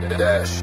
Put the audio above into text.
Dash.